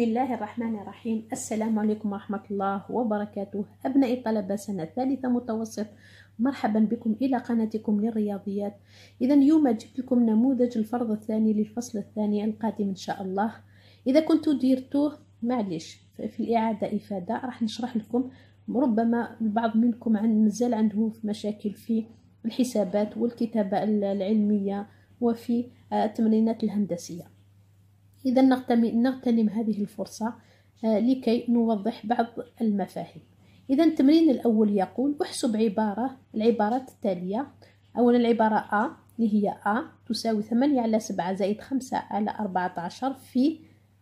بسم الله الرحمن الرحيم. السلام عليكم ورحمة الله وبركاته. أبناء طلبة سنة ثالثة متوسط مرحبا بكم إلى قناتكم للرياضيات. إذا اليوم جبت لكم نموذج الفرض الثاني للفصل الثاني القادم إن شاء الله. إذا كنتوا ديرتوه معليش في الإعادة إفادة راح نشرح لكم ربما البعض منكم عن مازال عنده مشاكل في الحسابات والكتابة العلمية وفي التمرينات الهندسية. إذا نغتنم هذه الفرصة آه، لكي نوضح بعض المفاهيم. إذا التمرين الأول يقول احسب عبارة العبارات التالية. أولا العبارة أ اللي هي أ تساوي ثمانية على سبعة زائد خمسة على أربعة عشر في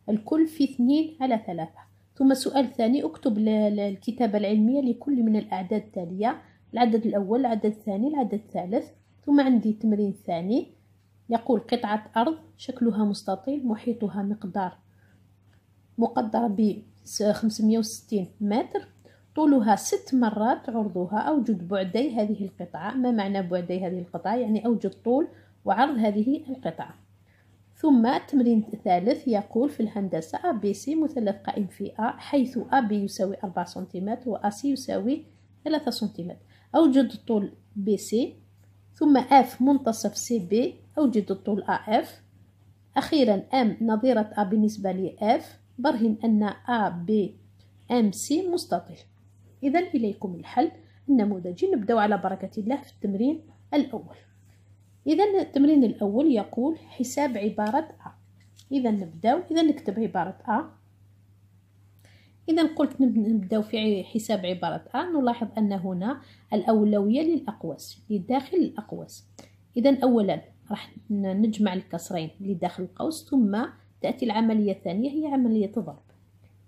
الكل في اثنين على ثلاثة. ثم السؤال الثاني اكتب الكتابة العلمية لكل من الأعداد التالية. العدد الأول العدد الثاني العدد الثالث. ثم عندي تمرين ثاني يقول قطعة أرض شكلها مستطيل محيطها مقدار مقدر ب 560 متر طولها ست مرات عرضها أوجد بعدي هذه القطعة. ما معنى بعدي هذه القطعة؟ يعني أوجد طول وعرض هذه القطعة. ثم التمرين الثالث يقول في الهندسة A B C مثلث قائم في A حيث A B يساوي أربعة سنتيمتر و A C يساوي ثلاثة سنتيمتر. أوجد طول B C ثم F منتصف C B أوجد الطول AF أخيرا M نظيرة A بالنسبة ل F. برهن أن A B M C مستطيل. إذا إليكم الحل. النموذجي نبدأ على بركة الله في التمرين الأول. إذا التمرين الأول يقول حساب عبارة A. إذا نبدأ. إذا نكتب عبارة A. إذا قلت نبدأ في حساب عبارة A نلاحظ أن هنا الأولوية للأقواس لداخل الأقواس. إذا أولا راح نجمع الكسرين اللي داخل القوس ثم تأتي العملية الثانية هي عملية ضرب.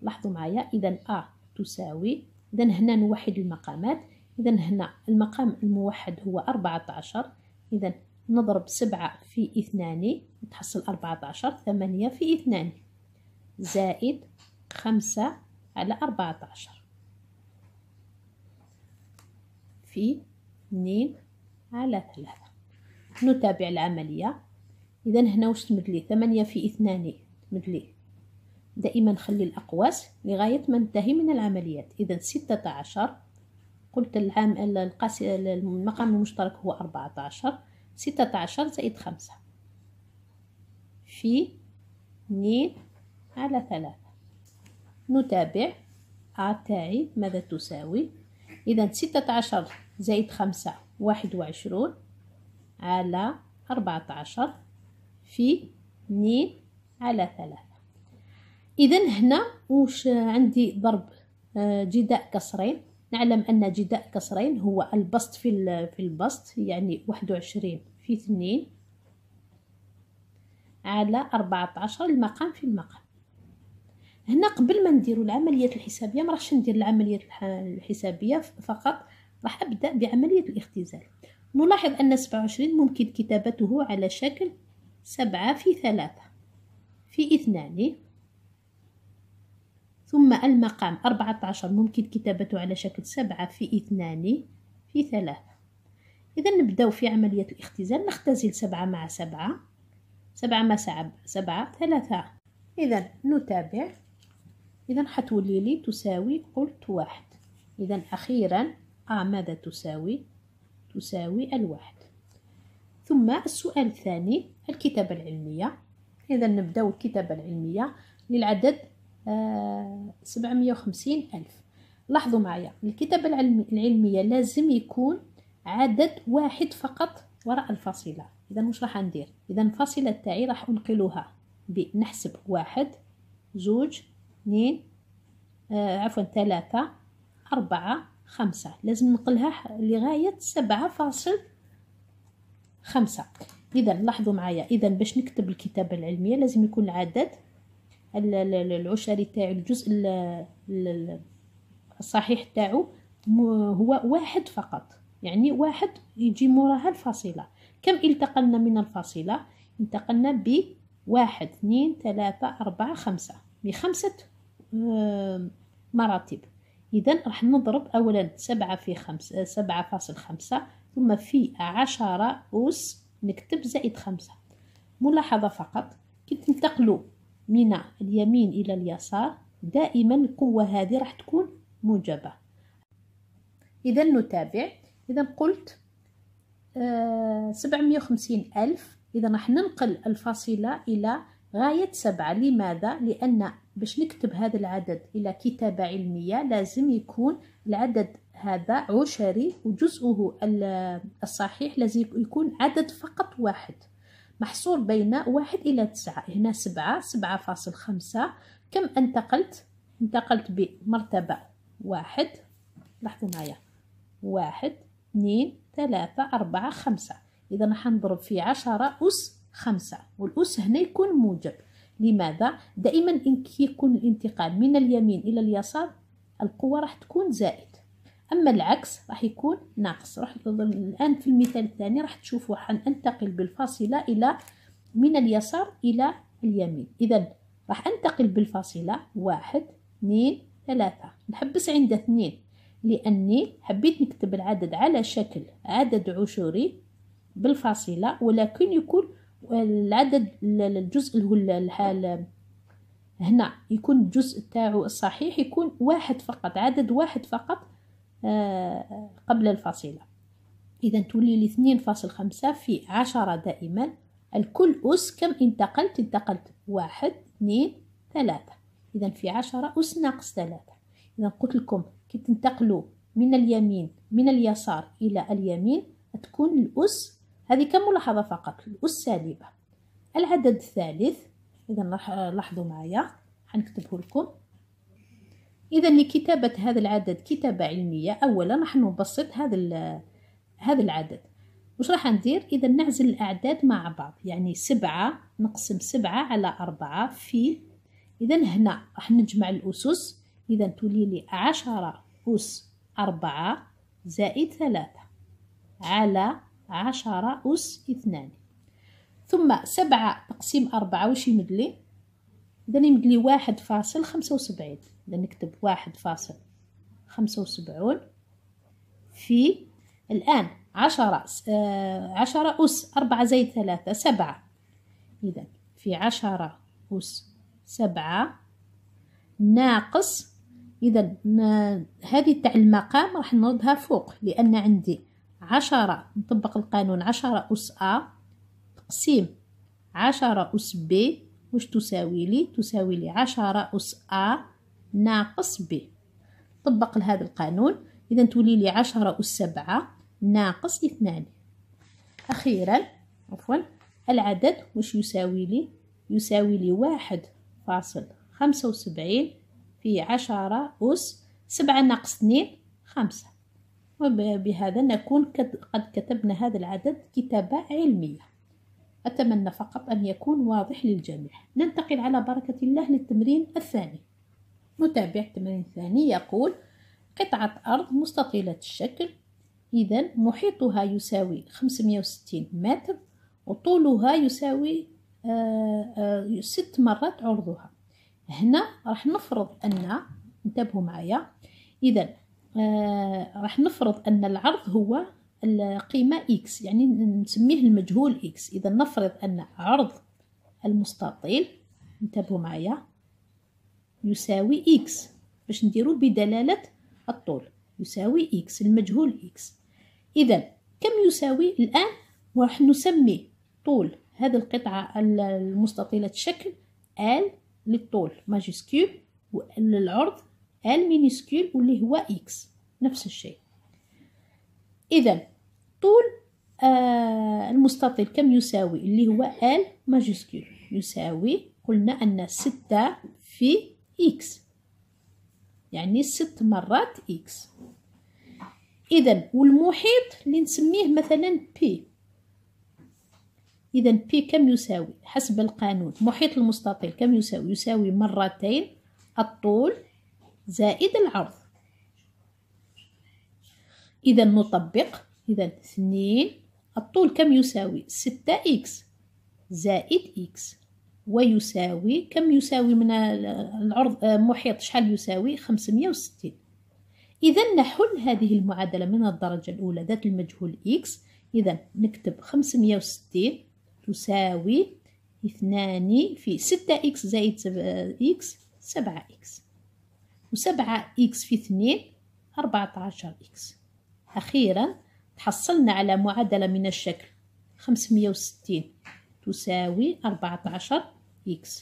لاحظوا معايا إذا A تساوي إذا هنا نوحد المقامات. إذا هنا المقام الموحد هو أربعة عشر. إذا نضرب سبعة في اثنان نتحصل أربعة عشر ثمانية في اثنان. زائد خمسة على أربعة عشر في اثنين على ثلاثة. نتابع العملية. إذا هنا واش تمدلي ثمانية في اثنان. تمدلي دائما خلي الأقواس لغاية ما ننتهي من العمليات. إذا ستة عشر. قلت العام المقام المشترك هو أربعة عشر ستة عشر زائد خمسة. في اثنين على ثلاثة. نتابع. تاعي ماذا تساوي؟ إذا ستة عشر زائد خمسة واحد وعشرون على أربعة عشر في اثنين على ثلاثة. إذا هنا وش عندي ضرب؟ آه، جداء كسرين. نعلم أن جداء كسرين هو البسط في في البسط يعني واحد وعشرين في اثنين على أربعة عشر المقام في المقام. هنا قبل ما نديرو العمليات الحسابية ما راحش ندير العمليات الحسابية فقط راح أبدأ بعملية الاختزال. نلاحظ سبعة وعشرين ممكن كتابته على شكل سبعة في ثلاثة في اثنان. ثم المقام أربعة عشر ممكن كتابته على شكل سبعة في اثنان في ثلاثة. إذا نبدأ في عملية الاختزال نختزل سبعة مع سبعة سبعة مع سبعة ثلاثة. إذا نتابع. إذا حتولي لي تساوي قلت واحد. إذا أخيرا أ ماذا تساوي؟ تساوي الواحد. ثم السؤال الثاني الكتابة العلمية. إذا نبدأ الكتابة العلمية للعدد آه سبعمية وخمسين ألف. لاحظوا معايا الكتابة العلمية لازم يكون عدد واحد فقط وراء الفاصلة. إذا مش راح ندير؟ إذا الفاصلة تاعي راح أنقلها بنحسب واحد زوج اثنين آه عفوا ثلاثة أربعة خمسة. لازم نقلها لغاية سبعة فاصل خمسة. إذا لاحظوا معايا. إذا باش نكتب الكتابة العلمية لازم يكون العدد العشري تاعو الجزء الصحيح تاعو هو واحد فقط. يعني واحد يجي موراها الفاصلة. كم التقلنا من الفاصلة؟ انتقلنا بواحد اثنين ثلاثة أربعة خمسة. بخمسة مراتب. إذا راح نضرب أولا سبعة في خمسة سبعة فاصل خمسة ثم في عشرة أس نكتب زائد خمسة. ملاحظة فقط كي تنتقلوا من اليمين إلى اليسار دائما القوة هذه راح تكون موجبة. إذا نتابع. إذا قلت آه سبعمية وخمسين ألف. إذا راح ننقل الفاصلة إلى غاية سبعة. لماذا؟ لأن باش نكتب هذا العدد إلى كتابة علمية لازم يكون العدد هذا عشري وجزءه الصحيح لازم يكون عدد فقط واحد. محصور بين واحد إلى تسعة. هنا سبعة سبعة فاصل خمسة. كم انتقلت؟ انتقلت بمرتبة واحد. لاحظوا معايا. واحد اثنين ثلاثة أربعة خمسة. إذا راح نضرب في عشرة أس خمسة. والأس هنا يكون موجب. لماذا؟ دائما إن يكون الانتقال من اليمين إلى اليسار القوة راح تكون زائد. أما العكس راح يكون ناقص. راح الآن في المثال الثاني راح تشوفوا حننتقل بالفاصلة إلى من اليسار إلى اليمين. إذا راح أنتقل بالفاصلة واحد اثنين ثلاثة. نحبس عند اثنين لأني حبيت نكتب العدد على شكل عدد عشري بالفاصلة ولكن يكون العدد الجزء اللي هو هنا يكون الجزء تاعو الصحيح يكون واحد فقط عدد واحد فقط آه، قبل الفاصلة. إذا تولي لي اثنين فاصل خمسة في عشرة دائما. الكل أس كم؟ انتقلت انتقلت. واحد اثنين ثلاثة. إذا في عشرة أس ناقص ثلاثة. إذا قلت لكم كي تنتقلوا من اليمين من اليسار إلى اليمين تكون الأس هذه كم ملاحظة فقط؟ الأس سالبة العدد الثالث. إذا لاحظوا معايا. حنكتبه لكم. إذا لكتابة هذا العدد كتابة علمية أولا راح نبسط هذا هذا العدد. وش راح ندير؟ إذا نعزل الأعداد مع بعض. يعني سبعة نقسم سبعة على أربعة في. إذا هنا راح نجمع الأسس. إذا تولي لي عشرة أس أربعة زائد ثلاثة على عشرة أس اثنان. ثم سبعة تقسيم أربعة وش يمدلي إذا يمدلي واحد فاصل خمسة وسبعين. إذا نكتب واحد فاصل خمسة وسبعون. في الآن عشرة آه عشرة أس أربعة زائد ثلاثة سبعة. إذا في عشرة أس سبعة ناقص. إذا هذه تاع المقام راح نردها فوق لأن عندي عشرة نطبق القانون عشرة أس أ تقسيم عشرة أس ب وش تساوي لي؟ تساوي لي عشرة أس أ ناقص ب. طبق لهذا القانون إذا تولي لي عشرة أس سبعة ناقص اثنان. أخيرا عفوا العدد وش يساوي لي؟ يساوي لي واحد فاصل خمسة وسبعين في عشرة أس سبعة ناقص اثنين خمسة. وبهذا نكون قد كتبنا هذا العدد كتابة علمية. أتمنى فقط أن يكون واضح للجميع. ننتقل على بركة الله للتمرين الثاني. نتابع التمرين الثاني يقول قطعة أرض مستطيلة الشكل. إذا محيطها يساوي 560 متر وطولها يساوي آه، آه، ست مرات عرضها. هنا راح نفرض أن انتبهوا معايا. إذا راح نفرض أن العرض هو القيمة x يعني نسميه المجهول x. إذا نفرض أن عرض المستطيل انتبهوا معايا يساوي x. باش نديرو بدلالة الطول يساوي x المجهول x. إذا كم يساوي الآن؟ راح نسمي طول هذه القطعة المستطيلة الشكل L للطول majuscule والعرض L minuscule واللي هو x نفس الشيء. اذا طول آه المستطيل كم يساوي؟ اللي هو L majuscule يساوي قلنا أن ستة في x يعني ست مرات x اذا والمحيط اللي نسميه مثلا P إذا P كم يساوي؟ حسب القانون. محيط المستطيل كم يساوي؟ يساوي مرتين. الطول زائد العرض. إذا نطبق إذا اثنين الطول كم يساوي؟ ستة x زائد x. ويساوي كم يساوي من العرض؟ آه، محيط شحال يساوي؟ خمسمية وستين. إذا نحل هذه المعادلة من الدرجة الأولى ذات المجهول إكس. إذا نكتب خمسمية وستين تساوي اثنان في ستة إكس زائد سبعة إكس سبعة إكس. وسبعة إكس في اثنين أربعة عشر إكس أخيرا تحصلنا على معادلة من الشكل خمسمية وستين تساوي أربعة عشر إكس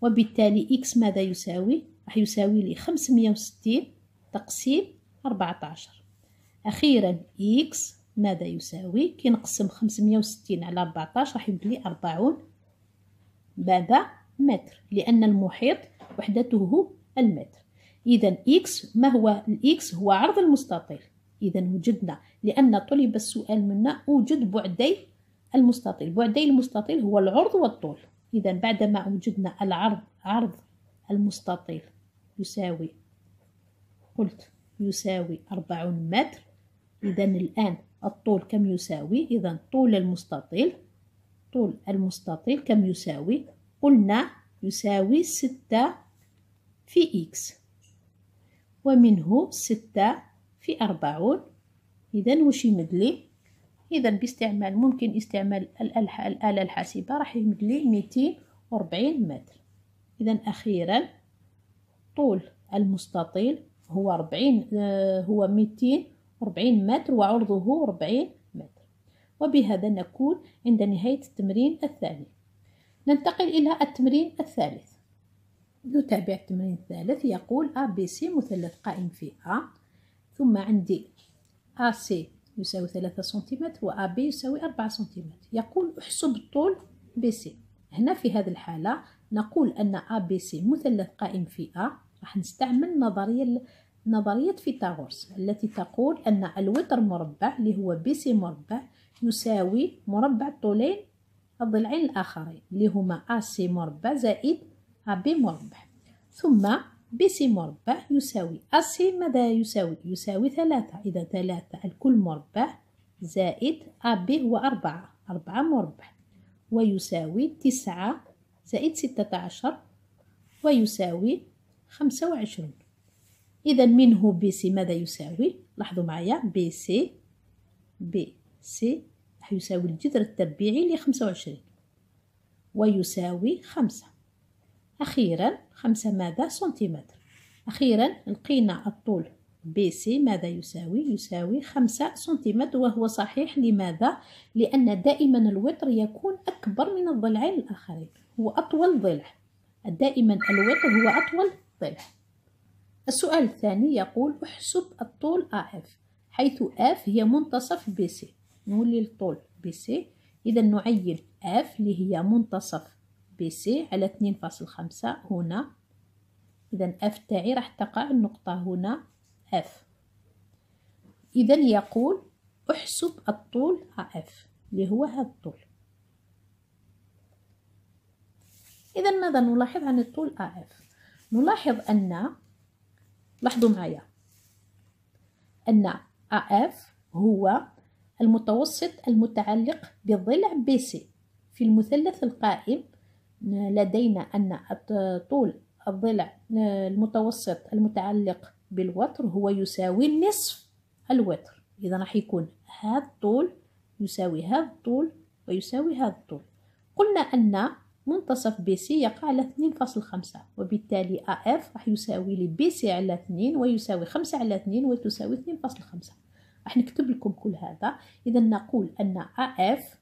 وبالتالي إكس ماذا يساوي؟ راح يساوي لي خمسمية وستين تقسيم أربعة عشر أخيرا إكس ماذا يساوي؟ كي نقسم خمسمية وستين على أربعة عشر راح يبدو لي أربعون ماذا؟ متر لأن المحيط وحدته المتر إذا إكس ما هو الإكس هو عرض المستطيل. إذا وجدنا لأن طلب السؤال منا أوجد بعدي المستطيل. بعدي المستطيل هو العرض والطول. إذا بعدما وجدنا العرض عرض المستطيل يساوي قلت يساوي أربعون متر. إذا الآن الطول كم يساوي؟ إذا طول المستطيل طول المستطيل كم يساوي؟ قلنا يساوي ستة في إكس. ومنه ستة في أربعون. إذا وش يمدلي إذا باستعمال ممكن استعمال الآلة الحاسبة راح يمدلي ميتين وربعين متر. إذا أخيرا طول المستطيل هو ربعين آه، هو ميتين وربعين متر وعرضه ربعين متر. وبهذا نكون عند نهاية التمرين الثاني. ننتقل إلى التمرين الثالث. نتابع التمرين الثالث يقول A B C مثلث قائم في A. ثم عندي AC يساوي ثلاثة سنتيمتر و AB يساوي أربعة سنتيمتر. يقول احسب الطول BC هنا في هذه الحالة نقول أن ABC مثلث قائم في A. راح نستعمل نظرية نظرية فيثاغورس التي تقول أن الوتر مربع اللي هو BC مربع يساوي مربع طولين الضلعين الآخرين اللي هما AC مربع زائد AB مربع ثم BC مربع يساوي AC ماذا يساوي؟ يساوي ثلاثة. إذا ثلاثة الكل مربع زائد AB هو أربعة. أربعة مربع ويساوي تسعة زائد ستة عشر ويساوي خمسة وعشرون. إذا منه بي سي ماذا يساوي؟ لاحظوا معايا. بي سي بي سي راح يساوي الجذر التربيعي لخمسة وعشرين. ويساوي خمسة. أخيرا خمسة ماذا سنتيمتر؟ أخيرا لقينا الطول بي سي ماذا يساوي؟ يساوي خمسة سنتيمتر وهو صحيح. لماذا؟ لأن دائما الوتر يكون أكبر من الضلعين الآخرين هو أطول ضلع. دائما الوتر هو أطول ضلع. السؤال الثاني يقول أحسب الطول AF حيث F هي منتصف BC نولي الطول BC إذا نعين F اللي هي منتصف BC على 2.5 هنا. إذا F تاعي راح تقع النقطة هنا F. إذا يقول أحسب الطول AF اللي هو هذا الطول. إذا ماذا نلاحظ عن الطول؟ AF نلاحظ أن لاحظوا معايا. أن AF هو المتوسط المتعلق بالضلع BC في المثلث القائم لدينا أن طول الضلع المتوسط المتعلق بالوتر هو يساوي نصف الوتر. إذا راح يكون هذا الطول يساوي هذا الطول ويساوي هذا الطول. قلنا أن منتصف بي سي يقع على اثنين فاصل خمسة وبالتالي اف راح يساوي لي بي سي على اثنين ويساوي خمسة على اثنين وتساوي اثنين فاصل خمسة. راح نكتب لكم كل هذا. إذا نقول أن اف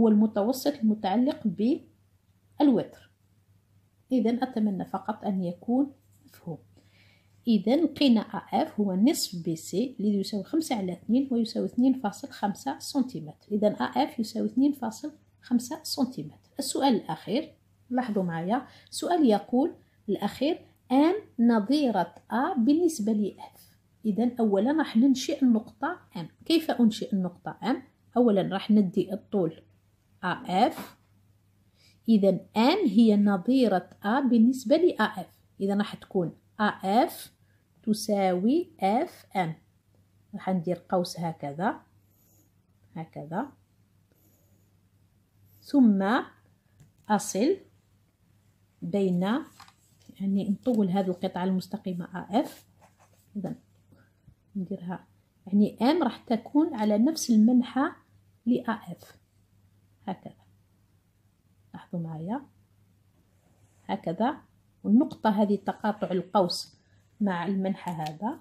هو المتوسط المتعلق بالوتر إذا أتمنى فقط أن يكون مفهوم. إذا لقينا اف هو نصف بي سي الذي يساوي خمسة على اثنين ويساوي اثنين فاصل خمسة سنتيمتر. إذا اف يساوي اثنين فاصل خمسة سنتيمتر. السؤال الأخير لاحظوا معايا سؤال يقول الأخير أن نظيرة أ بالنسبة ل F. إذا أولا راح ننشئ النقطة M. كيف أنشئ النقطة M؟ أولا راح ندي الطول AF إذا N هي نظيرة A بالنسبة ل AF إذا راح تكون AF تساوي FM راح ندير قوس هكذا. هكذا. ثم أصل بين يعني نطول هذه القطعة المستقيمة AF إذا نديرها. يعني M راح تكون على نفس المنحى ل AF هكذا. لاحظوا معايا؟ هكذا. والنقطة هذه تقاطع القوس مع المنحى هذا.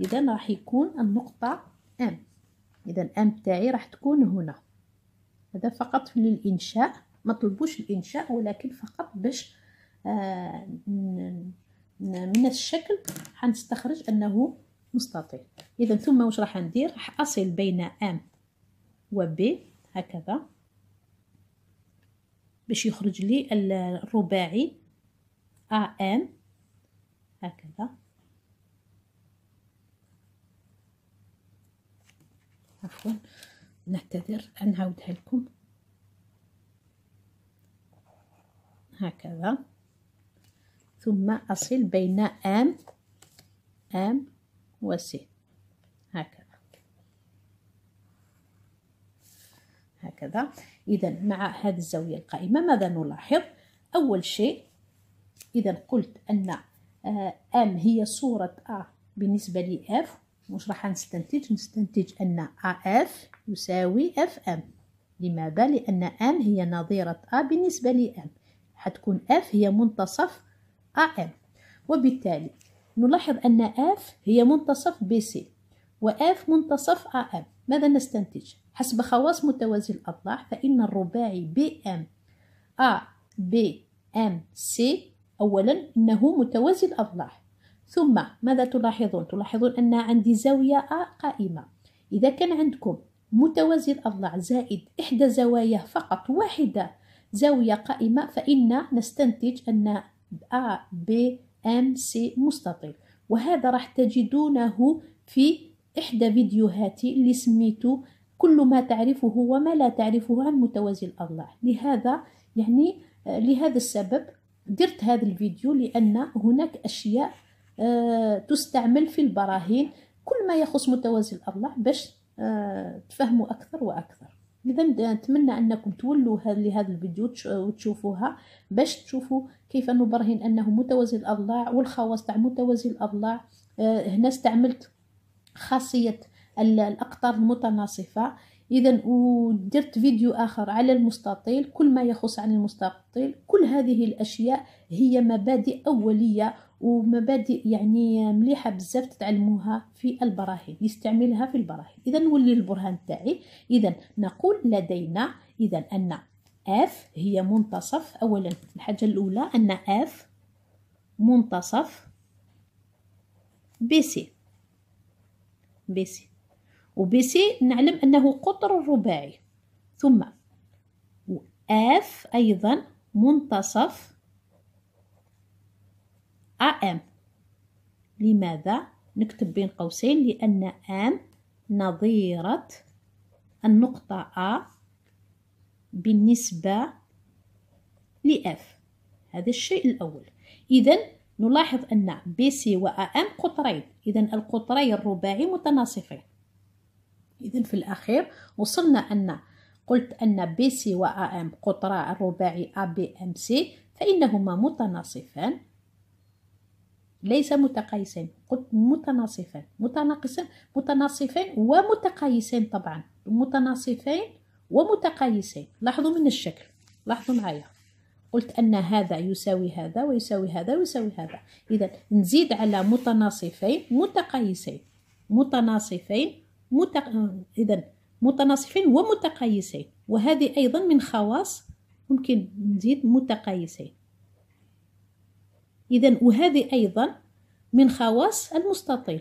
إذا راح يكون النقطة أم إذا أم تاعي راح تكون هنا. هذا فقط للإنشاء. ما طلبوش الإنشاء ولكن فقط باش آه من الشكل حنستخرج أنه مستطيل. إذا ثم واش راح ندير؟ راح أصل بين أم و ب هكذا. باش يخرج لي الرباعي أم هكذا. عفوا نعتذر نعاودها لكم. هكذا. ثم أصل بين أم أم وسي هكذا. هكذا. إذا مع هذه الزاوية القائمة ماذا نلاحظ؟ أول شيء إذا قلت أن آه، أم هي صورة أ بالنسبة لإف واش راح نستنتج نستنتج أن أف يساوي اف ام لماذا؟ لأن آم هي نظيرة أ بالنسبة لام حتكون اف هي منتصف ام وبالتالي نلاحظ أن اف هي منتصف بي سي واف منتصف ام ماذا نستنتج؟ حسب خواص متوازي الأضلاع فإن الرباعي بي ام أ بي ام سي أولا إنه متوازي الأضلاع. ثم ماذا تلاحظون؟ تلاحظون أن عندي زاوية أ قائمة. إذا كان عندكم متوازي الأضلاع زائد إحدى زواياه فقط واحدة زاوية قائمة فإن نستنتج أن A B M C مستطيل. وهذا راح تجدونه في إحدى فيديوهاتي اللي سميته كل ما تعرفه وما لا تعرفه عن متوازي الأضلاع لهذا يعني لهذا السبب درت هذا الفيديو لأن هناك أشياء آه، تستعمل في البراهين كل ما يخص متوازي الأضلاع باش آه، تفهموا أكثر وأكثر. إذا نتمنى أنكم تولوا لهذا الفيديو وتشوفوها باش تشوفوا كيف نبرهن أنه متوازي الأضلاع والخواص تاع متوازي الأضلاع آه، هنا استعملت خاصية الأقطار المتناصفة. إذا ودرت فيديو آخر على المستطيل. كل ما يخص عن المستطيل كل هذه الأشياء هي مبادئ أولية ومبادئ يعني مليحة بزاف تتعلموها في البراهين يستعملها في البراهين. اذا نولي البرهان تاعي. اذا نقول لدينا اذا أن اف هي منتصف. اولا الحاجة الأولى أن اف منتصف بي سي بي سي وبي سي نعلم أنه قطر الرباعي ثم اف أيضا منتصف AM لماذا؟ نكتب بين قوسين لأن AM نظيرة. النقطة A بالنسبة لF هذا الشيء الأول. إذا نلاحظ أن BC و AM قطرين. إذا القطرين الرباعي متناصفين إذا في الأخير وصلنا أن قلت أن BC و AM قطرا الرباعي ABMC فإنهما متناصفان ليس متقايسين. قلت متناصفين متناقصين. متناصفين ومتقايسين طبعا. متناصفين ومتقايسين. لاحظوا من الشكل. لاحظوا معايا. قلت أن هذا يساوي هذا ويساوي هذا ويساوي هذا. إذا نزيد على متناصفين متقايسين. متناصفين متق... إذا متناصفين ومتقايسين. وهذه أيضا من خواص ممكن نزيد متقايسين. إذا وهذه أيضا من خواص المستطيل.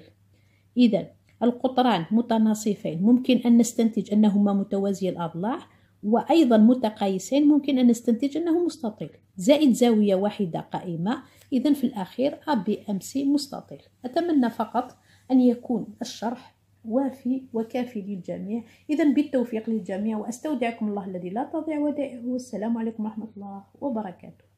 إذا القطران متناصفين. ممكن أن نستنتج أنهما متوازي الأضلاع. وأيضا متقايسين ممكن أن نستنتج أنه مستطيل. زائد زاوية واحدة قائمة. إذا في الأخير أ بي أم سي مستطيل. أتمنى فقط أن يكون الشرح وافي وكافي للجميع. إذا بالتوفيق للجميع وأستودعكم الله الذي لا تضيع ودائعه. والسلام عليكم ورحمة الله وبركاته.